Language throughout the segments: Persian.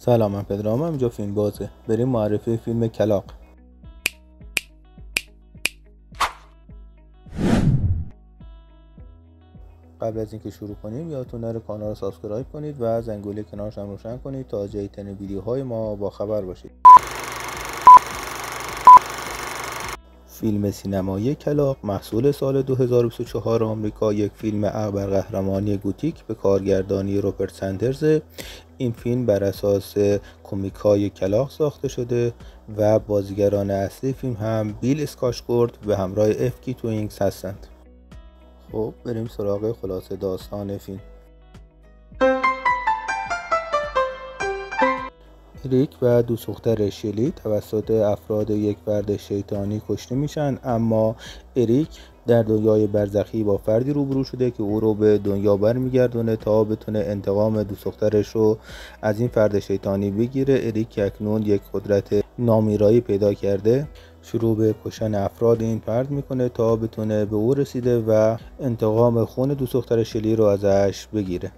سلام من پدرام اینجا فیلم بازه. بریم معرفی فیلم کلاغ. قبل از اینکه شروع کنیم یادتون نره کانال رو subscribe کنید و زنگوله کنارش هم روشن کنید تا جدیدترین ویدیوهای ما با خبر باشید. فیلم سینمایی کلاغ محصول سال 2024 آمریکا یک فیلم ابرقهرمانی گوتیک به کارگردانی روپرت سندرز. این فیلم بر اساس کمیک های کلاق ساخته شده و بازیگران اصلی فیلم هم بیل اسکاشگورد به همراه افکی توینگز هستند. خب بریم سراغ خلاصه داستان فیلم. ریک و دو دختر شلی توسط افراد یک فرد شیطانی کشته میشن اما اریک در دنیای برزخی با فردی روبرو شده که او رو به دنیا برمیگردونه تا بتونه انتقام دو دخترش رو از این فرد شیطانی بگیره. اریک که اکنون یک قدرت نامیرایی پیدا کرده. شروع به کشن افراد این فرد می‌کنه تا بتونه به او رسیده و انتقام خون دو دختر شلی رو ازش بگیره.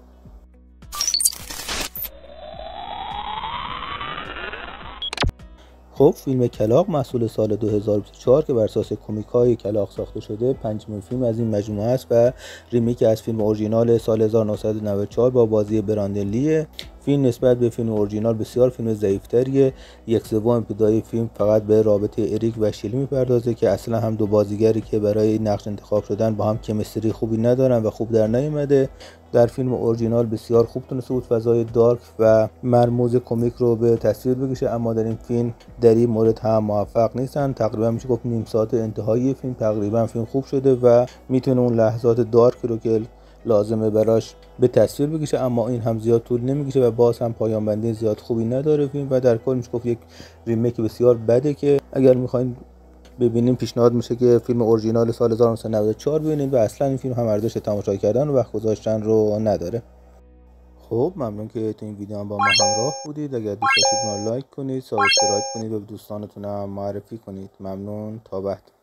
خب فیلم کلاق محصول سال 2024 که بر اساس کمیک های کلاق ساخته شده پنجمین فیلم از این مجموعه است و ریمیک از فیلم اورجینال سال 1994 با بازی براندن فیلم نسبت به فیلم اورجینال بسیار فیلم ضعیفتریه. یک سوم ابتدای فیلم فقط به رابطه اریک و شیلی می‌پردازه که اصلا هم دو بازیگری که برای نقش انتخاب شدن با هم کمستری خوبی ندارن و خوب در نیومده. در فیلم اورجینال بسیار خوب تونسته بود فضای دارک و مرموز کمیک رو به تصویر بکشه اما در این فیلم در این مورد هم موفق نیستن. تقریبا میشه گفت نیم ساعت انتهایی فیلم تقریبا فیلم خوب شده و می‌تونه اون لحظات دارک رو که لازمه براش به تصویر بکشه اما این هم زیاد طول نمی‌کشه و باز هم پایان بندی زیاد خوبی نداره. فیلم و در کل میشه گفت یک remake بسیار بده که اگر می‌خواین ببینیم پیشنهاد میشه که فیلم اورجینال سال 1994 ببینید و اصلا این فیلم هم ارزش تماشا کردن و وقت گذاشتن رو نداره. خب ممنون که تو این ویدیو هم با ما همراه بودید. اگر دوست داشتید ما like کنید subscribe کنید و به دوستانتون هم معرفی کنید. ممنون. تا بعد.